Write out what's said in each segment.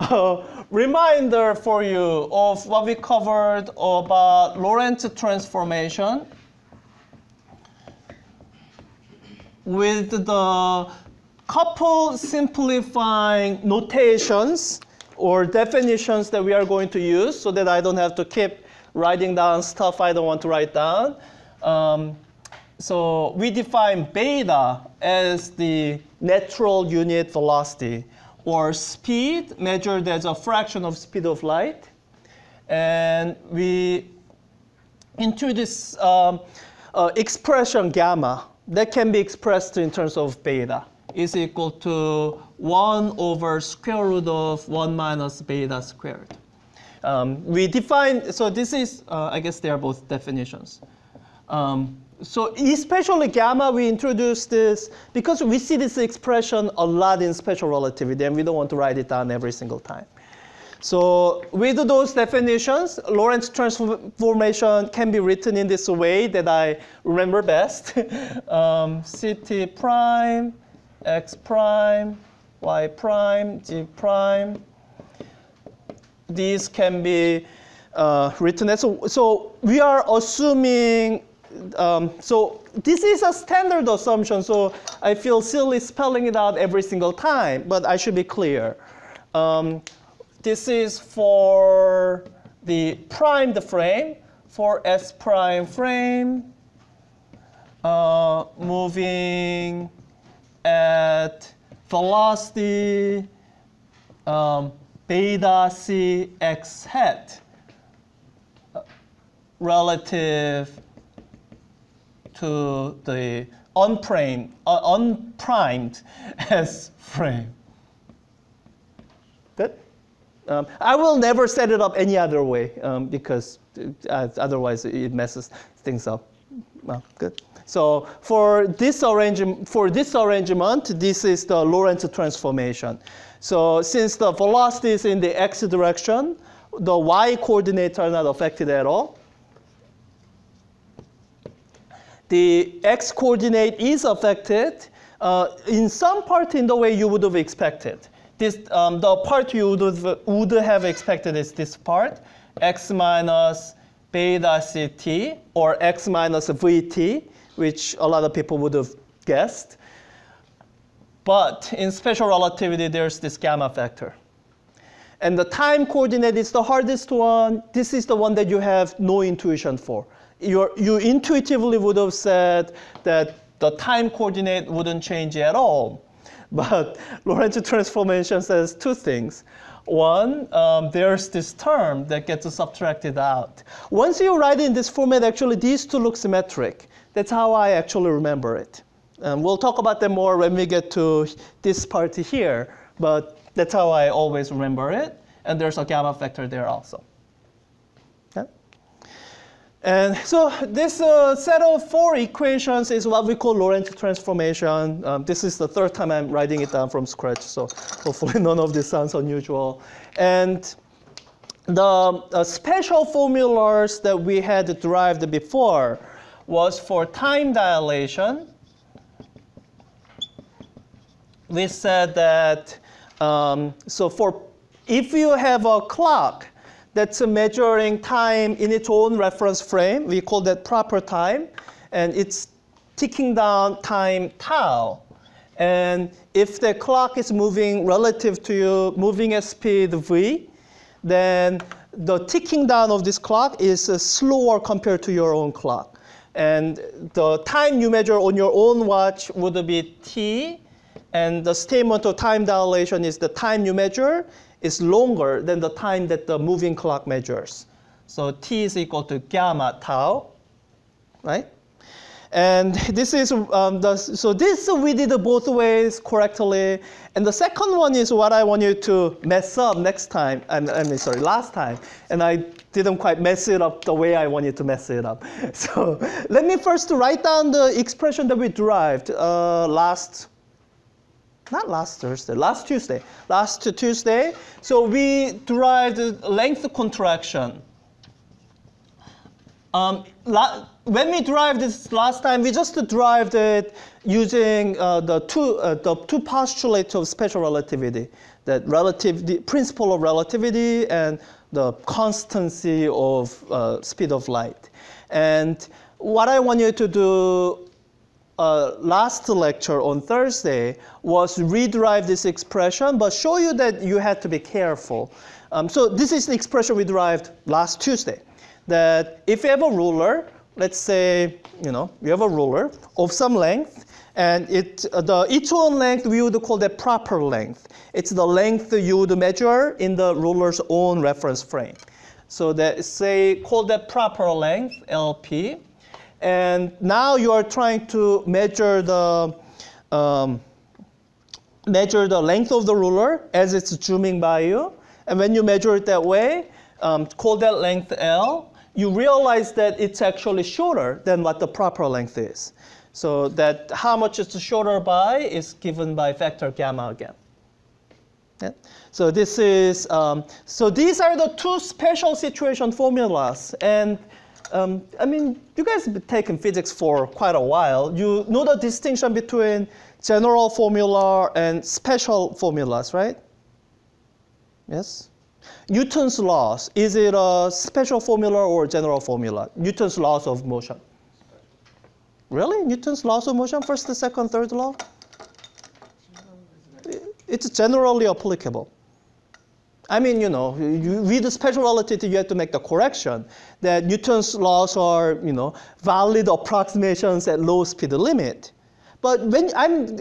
a reminder for you of what we covered about Lorentz transformation with the couple simplifying notations or definitions that we are going to use so that I don't have to keep writing down stuff I don't want to write down. Um, so we define beta as the natural unit velocity or speed measured as a fraction of speed of light. And we introduce um, uh, expression gamma that can be expressed in terms of beta is equal to 1 over square root of 1 minus beta squared. Um, we define, so this is, uh, I guess they are both definitions. Um, so especially gamma, we introduced this because we see this expression a lot in special relativity and we don't want to write it down every single time. So with those definitions, Lorentz transformation can be written in this way that I remember best. um, Ct prime, x prime, y prime, z prime. These can be uh, written as, so, so we are assuming um, so this is a standard assumption, so I feel silly spelling it out every single time, but I should be clear. Um, this is for the primed frame, for S prime frame, uh, moving at velocity um, beta c x hat uh, relative to the unprimed, uh, unprimed S frame. Good? Um, I will never set it up any other way um, because uh, otherwise it messes things up. Well, good. So for this arrangement, for this arrangement, this is the Lorentz transformation. So since the velocity is in the x direction, the y coordinates are not affected at all. The x coordinate is affected uh, in some part in the way you would have expected. This, um, the part you would have, would have expected is this part, x minus beta ct, or x minus vt, which a lot of people would have guessed. But in special relativity, there's this gamma factor. And the time coordinate is the hardest one. This is the one that you have no intuition for you you intuitively would have said that the time coordinate wouldn't change at all. But Lorentz transformation says two things. One, um, there's this term that gets subtracted out. Once you write in this format, actually these two look symmetric. That's how I actually remember it. And we'll talk about them more when we get to this part here, but that's how I always remember it. And there's a gamma factor there also. And so this uh, set of four equations is what we call Lorentz transformation. Um, this is the third time I'm writing it down from scratch, so hopefully none of this sounds unusual. And the uh, special formulas that we had derived before was for time dilation. We said that, um, so for if you have a clock that's measuring time in its own reference frame. We call that proper time. And it's ticking down time tau. And if the clock is moving relative to you, moving at speed v, then the ticking down of this clock is uh, slower compared to your own clock. And the time you measure on your own watch would be t, and the statement of time dilation is the time you measure is longer than the time that the moving clock measures. So t is equal to gamma tau, right? And this is, um, the, so this we did both ways correctly. And the second one is what I want you to mess up next time, I mean, sorry, last time. And I didn't quite mess it up the way I wanted to mess it up. So let me first write down the expression that we derived uh, last not last Thursday, last Tuesday, last Tuesday. So we derived length contraction. Um, when we derived this last time, we just derived it using uh, the two uh, the two postulates of special relativity, that relative the principle of relativity and the constancy of uh, speed of light. And what I want you to do uh, last lecture on Thursday was rederive this expression, but show you that you had to be careful. Um, so this is the expression we derived last Tuesday, that if you have a ruler, let's say, you know, you have a ruler of some length, and it, uh, the its own length we would call that proper length. It's the length you would measure in the ruler's own reference frame. So that say call that proper length LP, and now you are trying to measure the um, measure the length of the ruler as it's zooming by you. And when you measure it that way, um, call that length L, you realize that it's actually shorter than what the proper length is. So that how much it's shorter by is given by factor gamma again. Yeah. So this is, um, so these are the two special situation formulas. And um, I mean, you guys have been taking physics for quite a while. You know the distinction between general formula and special formulas, right? Yes? Newton's laws, is it a special formula or general formula? Newton's laws of motion. Really? Newton's laws of motion, first, the second, third law? It's generally applicable. I mean, you know, you, with the special relativity, you have to make the correction that Newton's laws are, you know, valid approximations at low speed limit. But when I'm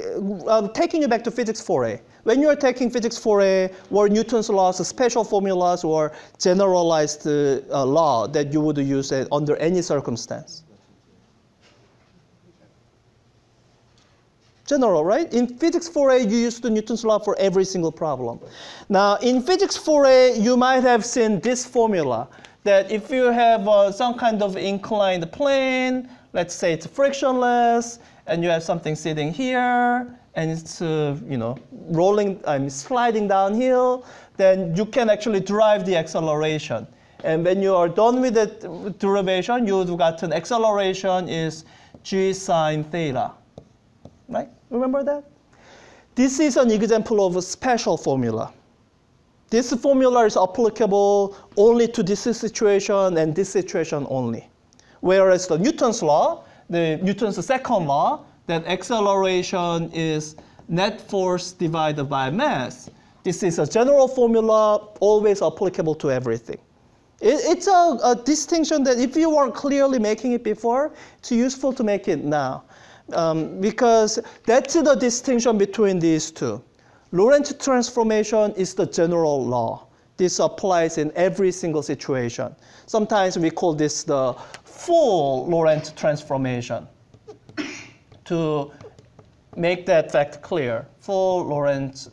uh, taking you back to physics 4a, when you're taking physics 4a, were Newton's laws special formulas or generalized uh, law that you would use under any circumstance? General, right? In physics 4a, you use the Newton's law for every single problem. Now, in physics 4a, you might have seen this formula that if you have uh, some kind of inclined plane, let's say it's frictionless, and you have something sitting here, and it's uh, you know rolling, I mean sliding downhill, then you can actually derive the acceleration. And when you are done with the derivation, you've gotten acceleration is g sine theta, right? Remember that? This is an example of a special formula. This formula is applicable only to this situation and this situation only. Whereas the Newton's law, the Newton's second law, that acceleration is net force divided by mass. This is a general formula, always applicable to everything. It, it's a, a distinction that if you weren't clearly making it before, it's useful to make it now um, because that's the distinction between these two. Lorentz transformation is the general law. This applies in every single situation. Sometimes we call this the full Lorentz transformation to make that fact clear, full Lorentz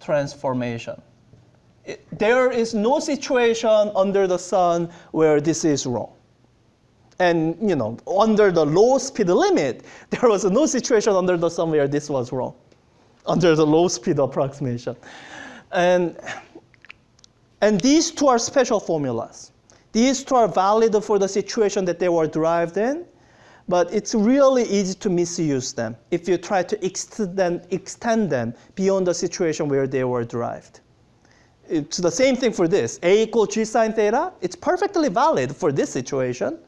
transformation. It, there is no situation under the sun where this is wrong. And you know, under the low speed limit, there was no situation under the sun where this was wrong, under the low speed approximation. And, and these two are special formulas. These two are valid for the situation that they were derived in, but it's really easy to misuse them if you try to extend them, extend them beyond the situation where they were derived. It's the same thing for this. A equals g sine theta, it's perfectly valid for this situation,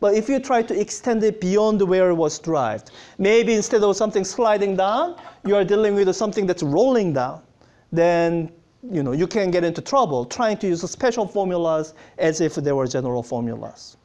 but if you try to extend it beyond where it was derived, maybe instead of something sliding down, you are dealing with something that's rolling down, then you know you can get into trouble trying to use special formulas as if they were general formulas.